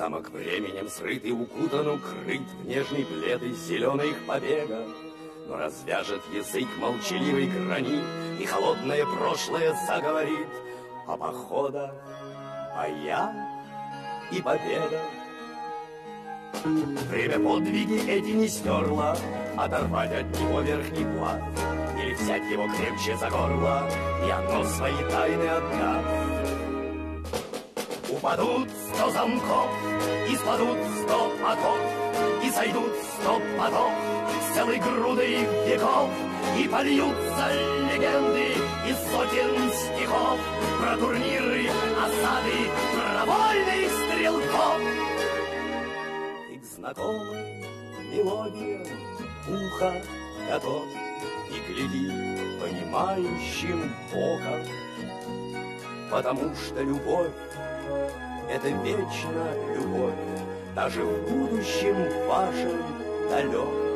Замок временем срыт и укутан, укрыт В нежный плед из зеленых побега. Но развяжет язык молчаливый гранит, И холодное прошлое заговорит О походах, боях и победах. Время подвиги эти не стерло, Оторвать от него верхний плат, Или взять его крепче за горло, И оно свои тайны отдав. Упадут сто замков, и спадут сто оков, И сойдут сто потов. С целой грудой веков, И польются легенды из сотен стихов. Про турниры, осады, про войны стрелков. И к знакомой мелодиям ухо готов, И гляди понимающим оком, Потому что любовь это вечная любовь, даже в будущем вашем далеком.